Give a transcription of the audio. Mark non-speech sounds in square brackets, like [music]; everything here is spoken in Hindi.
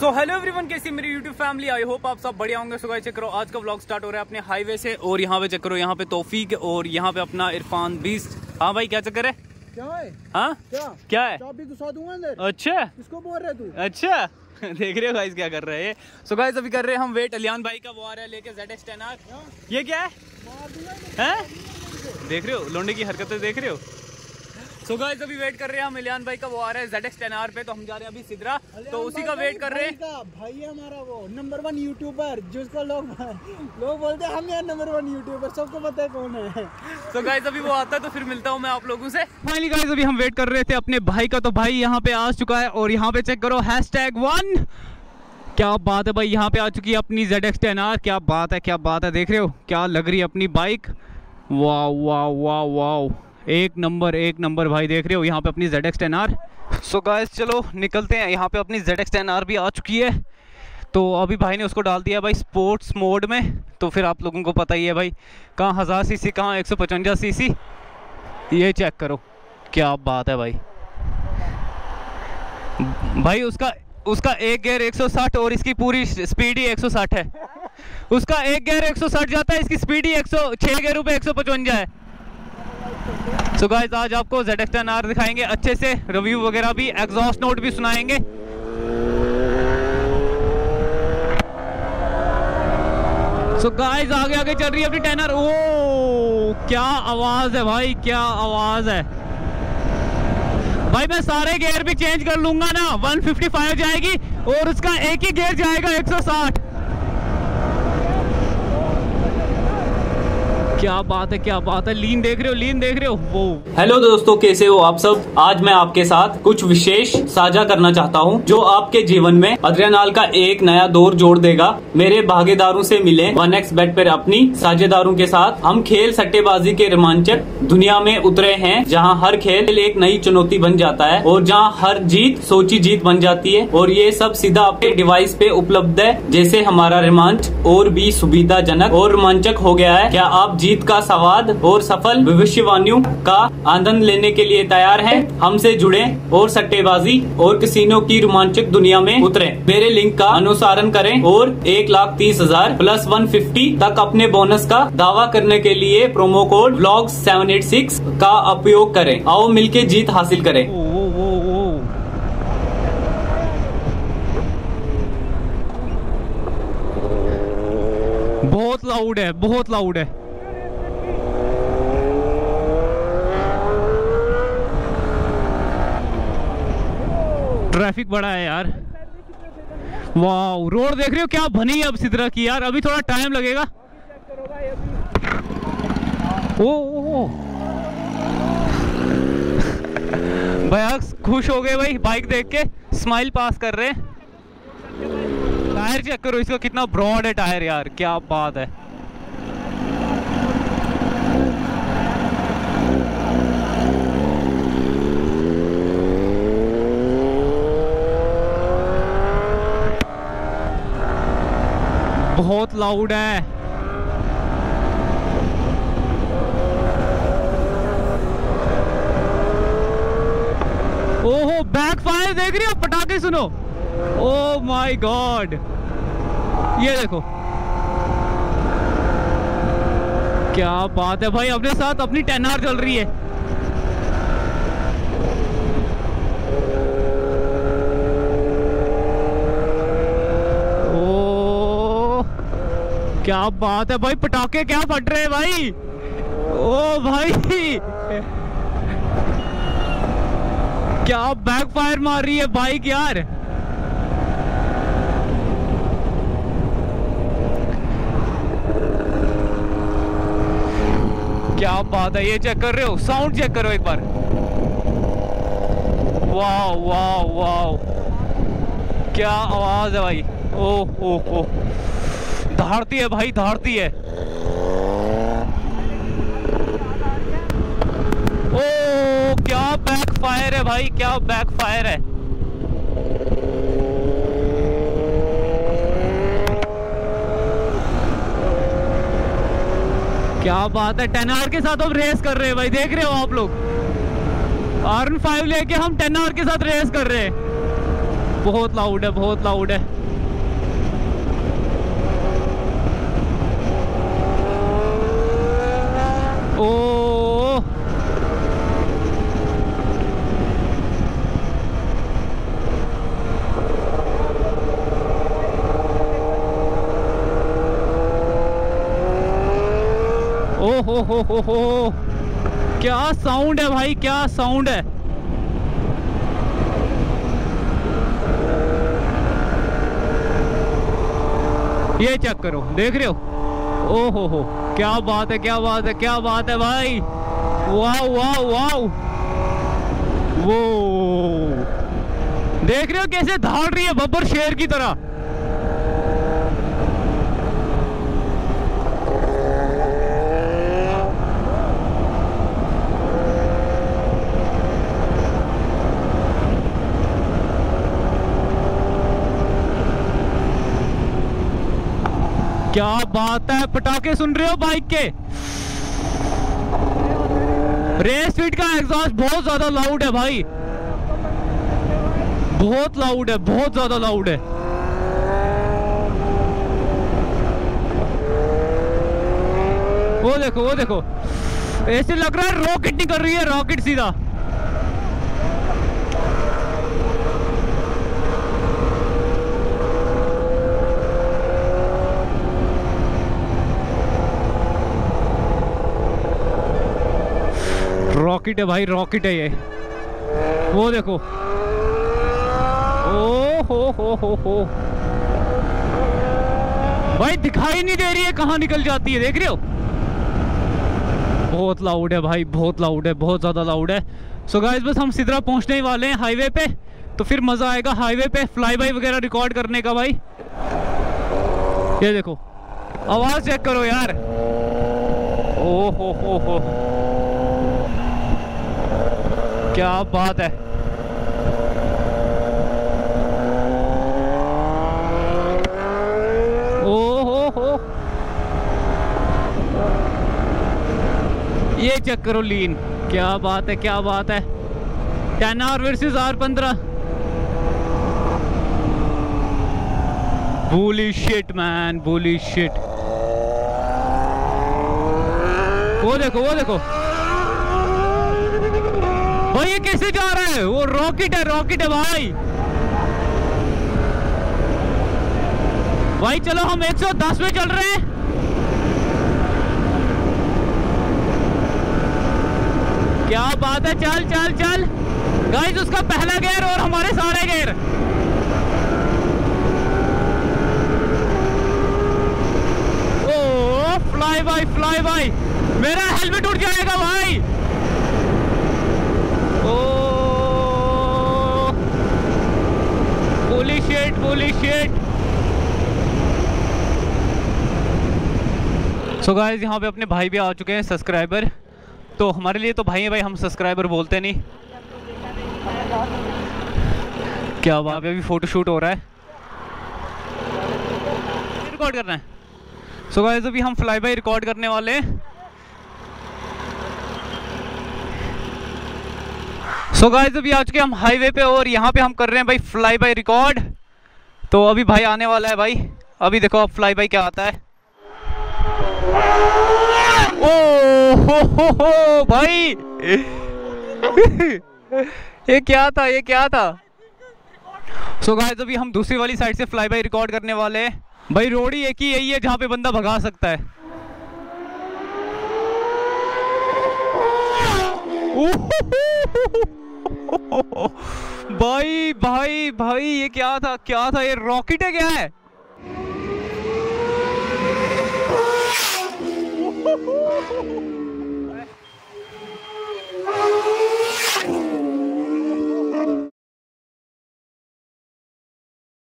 सो हेलो एवरीवन कैसी मेरी यूट्यूब फैमिली आई होप आप सब बढ़िया होंगे। सो चेक करो आज का व्लॉग स्टार्ट हो रहा है अपने हाईवे से और यहाँ पे चेक करो यहाँ पे तौफीक और यहाँ पे अपना इरफान बीस हाँ भाई क्या चक्कर है? क्या है? हाँ? क्या? क्या है? अच्छा। किसको बोल रहे तू? अच्छा। [laughs] देख रहे हो गाइस क्या कर रहे हैं सो गाइस अभी कर रहे हैं हम वेट अलियान भाई का वो आ रहा है लेके जेड एक्स ये क्या है? हैं? देख रहे हो लोंडे की हरकतें देख रहे हो? सो गाइस अभी वेट कर रहे हैं हम इलियान भाई का वो आ रहा है जेड एक्स पे तो हम जा रहे हैं अभी सिद्रा तो उसी का वेट कर रहे हैं। भाई हमारा वो नंबर वन यूट्यूबर जिसको लोग लोग बोलते हैं हम यार नंबर वन यूट्यूबर सबको पता है कौन है? तो गाइस अभी वो आता है तो फिर मिलता हूँ मैं आप लोगों से। फाइनली गाइस अभी हम वेट कर रहे थे अपने भाई का तो भाई यहाँ पे आ चुका है और यहाँ पे चेक करो हैश टैग वन क्या बात है भाई यहाँ पे आ चुकी है अपनी जेड एक्स टेन आर क्या बात है क्या बात है देख रहे हो क्या लग रही है अपनी बाइक वाह वाह वाह वाह एक नंबर एक नंबर भाई देख रहे हो, यहाँ पे अपनी Z X ten R so guys चलो निकलते हैं, यहाँ पे अपनी जेड एक्स टेन आर भी आ चुकी है। तो अभी भाई ने उसको डाल दिया भाई स्पोर्ट्स मोड में तो फिर आप लोगों को पता ही है भाई, कहाँ हज़ार सी सी, कहाँ एक सौ पचवंजा सी सी। ये चेक करो, क्या बात है भाई। भाई उसका उसका एक गेयर 160 और इसकी पूरी स्पीड ही 160 है। उसका एक गेयर 160 जाता है, इसकी स्पीड ही 100 छः गेयरों पे एक सौ पचवंजा है। सो गाइस आज आपको जेड एक्स टेन आर दिखाएँगे, अच्छे से रिव्यू वगैरह भी एग्जॉस्ट नोट भी सुनाएँगे। सो गाइस आगे आगे चल रही है अपनी टेनर ओ, क्या आवाज़ है भाई, क्या आवाज़ है। भाई, मैं सारे गियर भी चेंज कर लूँगा ना। 155 जाएगी और उसका एक ही गियर जाएगा 160 क्या बात है, क्या बात है। लीन देख रहे हो, लीन देख रहे हो। वो हेलो दोस्तों, कैसे हो आप सब? आज मैं आपके साथ कुछ विशेष साझा करना चाहता हूँ, जो आपके जीवन में अद्रियानाल का एक नया दौर जोड़ देगा। मेरे भागीदारों से मिले वन एक्स बेट पर अपनी साझेदारों के साथ। हम खेल सट्टेबाजी के रोमांचक दुनिया में उतरे हैं, जहाँ हर खेल एक नई चुनौती बन जाता है और जहाँ हर जीत सोची जीत बन जाती है। और ये सब सीधा आपके डिवाइस पे उपलब्ध है, जैसे हमारा रोमांच और भी सुविधाजनक और रोमांचक हो गया है। क्या आप जीत का स्वाद और सफल भविष्यवाणियों का आनंद लेने के लिए तैयार हैं? हमसे जुड़े और सट्टेबाजी और किसीनों की रोमांचक दुनिया में उतरे। मेरे लिंक का अनुसरण करें और एक लाख तीस हज़ार प्लस वन फिफ्टी तक अपने बोनस का दावा करने के लिए promo code blog seven eight six का उपयोग करें। आओ मिलके जीत हासिल करें। बहुत लाउड है, बहुत लाउड है। ट्रैफ़िक बड़ा है यार। वाह रोड देख रहे हो? क्या बनी है अब सिद्रा की यार? अभी थोड़ा टाइम लगेगा। ओ, ओ, ओ। खुश हो गए भाई बाइक देख के। स्माइल पास कर रहे हैं। टायर चेक करो इसका कितना ब्रॉड है टायर यार क्या बात है। बहुत लाउड है। ओहो बैक फायर देख रही हो? पटाखे सुनो। ओ माय गॉड ये देखो। क्या बात है भाई, अपने साथ अपनी टेन आर चल रही है। क्या बात है भाई, पटाखे क्या फट रहे हैं भाई? ओ भाई। क्या बैक फायर मार रही है बाइक यार? क्या बात है, ये चेक कर रहे हो? साउंड चेक करो एक बार। वाह वाह वाह क्या आवाज़ है भाई? ओह ओह ओह। धारती है भाई धारती है। ओ, क्या बैक फायर है भाई, क्या बैक फायर है? क्या बात है टेन आर के साथ हम रेस कर रहे हैं भाई, देख रहे हो आप लोग? आर फाइव लेके हम टेन आर के साथ रेस कर रहे हैं। बहुत लाउड है, बहुत लाउड है। ओ हो हो हो हो क्या साउंड है भाई? क्या साउंड है? ये चेक करो, देख रहे हो? ओ हो हो क्या बात है, क्या बात है, क्या बात है भाई? वाह वाह वाह। वो। देख रहे हो कैसे धाड़ रही है बब्बर शेर की तरह। क्या बात है? पटाखे सुन रहे हो बाइक के? रेस फीट का एग्जॉस्ट बहुत ज़्यादा लाउड है भाई। बहुत लाउड है, बहुत ज़्यादा लाउड है। वो देखो वो देखो। ऐसे लग रहा है रॉकेट निकल रही है रॉकेट सीधा। रॉकेट है भाई, रॉकेट है ये। वो देखो। ओ हो हो हो। हो भाई, दिखाई नहीं दे रही है कहाँ निकल जाती है, देख रहे हो? बहुत लाउड है भाई, बहुत लाउड है, बहुत ज़्यादा लाउड है। सो गाइस बस हम सिदरा पहुँचने ही वाले हैं हाईवे पे। तो फिर मज़ा आएगा हाईवे पे फ्लाई बाई वगैरह रिकॉर्ड करने का भाई। ये देखो, आवाज़ चेक करो यार। ओ हो हो हो। क्या बात है? ओ हो। हो ये चेक करो लीन क्या बात है, क्या बात है? टेन आर वर्सेस आर पंद्रह। Bullshit man bullshit वो देखो वो देखो। भाई ये कैसे जा रहा है? वो रॉकेट है रॉकेट है भाई। भाई चलो, हम 110 में चल रहे हैं। क्या बात है? चल चल चल। गाइस उसका पहला गेयर और हमारे सारे gear oh fly by fly by मेरा हेलमेट उड़ जाएगा भाई। शेट पुलिस शेट सो गाइस यहाँ पे अपने भाई भी आ चुके हैं सब्सक्राइबर तो हमारे लिए तो भाई है भाई, हम सब्सक्राइबर बोलते नहीं। क्या वहाँ पे अभी फ़ोटो शूट हो रहा है। रिकॉर्ड करना है। सो गाइस अभी हम फ्लाई बाई रिकॉर्ड करने वाले हैं। सो गाइस अभी आ चुके हम हाईवे पे और यहाँ पे हम कर रहे हैं भाई फ्लाई बाई रिकॉर्ड तो अभी भाई आने वाला है भाई। अभी देखो अब फ्लाई बाई क्या आता है। ओ हो हो हो भाई। [laughs] ये क्या था, ये क्या था? सो so गाइस अभी हम दूसरी वाली साइड से फ्लाई बाई रिकॉर्ड करने वाले हैं। भाई, रोड ही एक ही यही है जहाँ पे बंदा भगा सकता है। भाई भाई भाई ये क्या था? क्या था? ये रॉकेट है क्या? है [laughs]